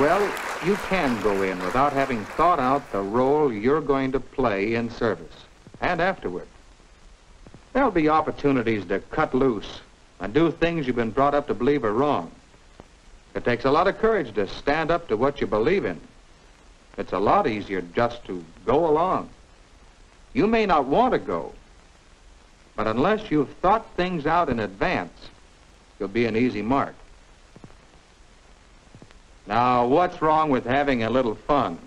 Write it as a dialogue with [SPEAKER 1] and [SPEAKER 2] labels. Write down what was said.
[SPEAKER 1] Well, you can go in without having thought out the role you're going to play in service and afterward. There'll be opportunities to cut loose and do things you've been brought up to believe are wrong. It takes a lot of courage to stand up to what you believe in. It's a lot easier just to go along. You may not want to go, but unless you've thought things out in advance, you'll be an easy mark. Now, what's wrong with having a little fun?